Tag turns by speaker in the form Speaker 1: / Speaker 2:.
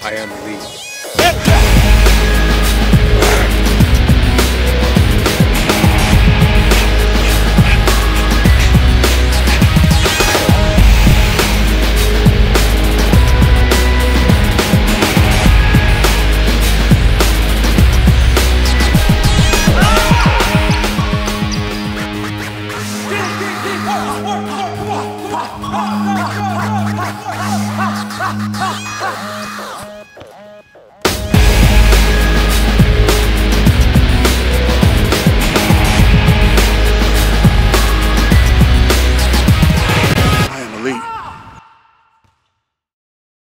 Speaker 1: I am the leader. Ha ha ha!